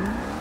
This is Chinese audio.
嗯